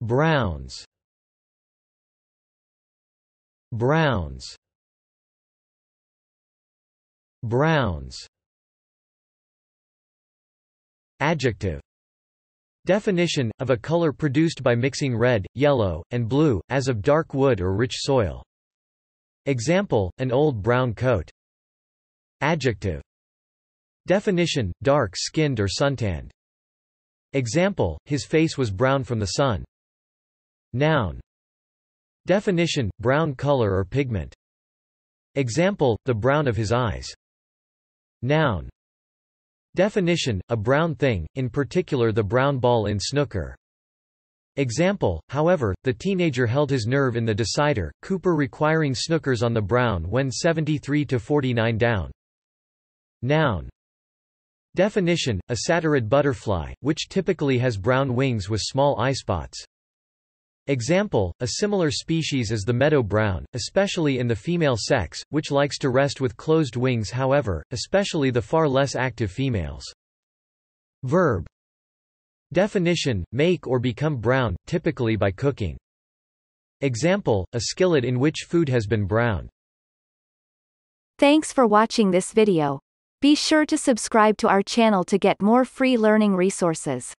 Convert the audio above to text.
Browns. Browns. Browns. Adjective Definition, of a color produced by mixing red, yellow, and blue, as of dark wood or rich soil. Example, an old brown coat. Adjective Definition, dark-skinned or suntanned. Example, his face was brown from the sun. Noun Definition, brown color or pigment. Example, the brown of his eyes. Noun Definition, a brown thing, in particular the brown ball in snooker. Example, however, the teenager held his nerve in the decider, Cooper requiring snookers on the brown when 73 to 49 down. Noun Definition, a satyrid butterfly, which typically has brown wings with small eyespots. Example, a similar species is the meadow brown, especially in the female sex, which likes to rest with closed wings however, especially the far less active females. Verb Definition, make or become brown, typically by cooking. Example, a skillet in which food has been browned. Thanks for watching this video. Be sure to subscribe to our channel to get more free learning resources.